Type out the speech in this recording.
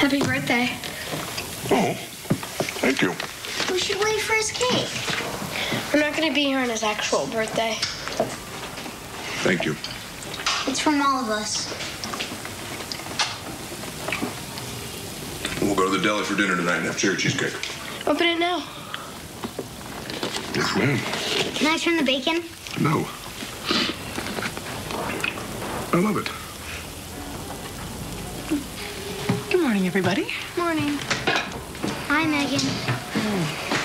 Happy birthday. Oh, thank you. We should wait for his cake. We're not going to be here on his actual birthday. Thank you. It's from all of us. We'll go to the deli for dinner tonight and have cherry cheesecake. Open it now. Yes, ma'am. Can I turn the bacon? No. I love it. Morning, everybody. Morning. Hi, Megan.